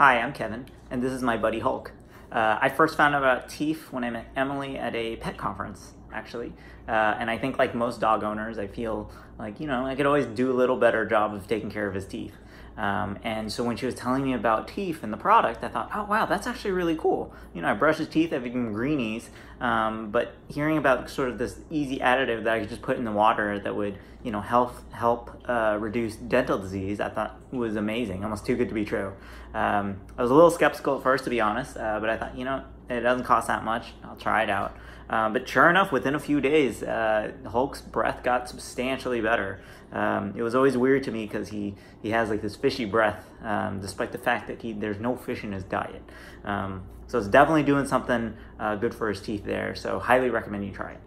Hi, I'm Kevin, and this is my buddy Hulk. Uh, I first found out about TEEF when I met Emily at a pet conference, actually. Uh, and I think, like most dog owners, I feel like, you know, I could always do a little better job of taking care of his teeth. Um, and so when she was telling me about TEEF and the product, I thought, oh wow, that's actually really cool. You know, I brush his teeth, I give him greenies, um, but hearing about sort of this easy additive that I could just put in the water that would, you know, help help uh, reduce dental disease, I thought was amazing, almost too good to be true. Um, I was a little skeptical at first, to be honest, uh, but I thought, you know, it doesn't cost that much. I'll try it out. Uh, but sure enough, within a few days, uh, Hulk's breath got substantially better. Um, it was always weird to me because he, he has like this fishy breath, um, despite the fact that he there's no fish in his diet. Um, so it's definitely doing something uh, good for his teeth there. So highly recommend you try it.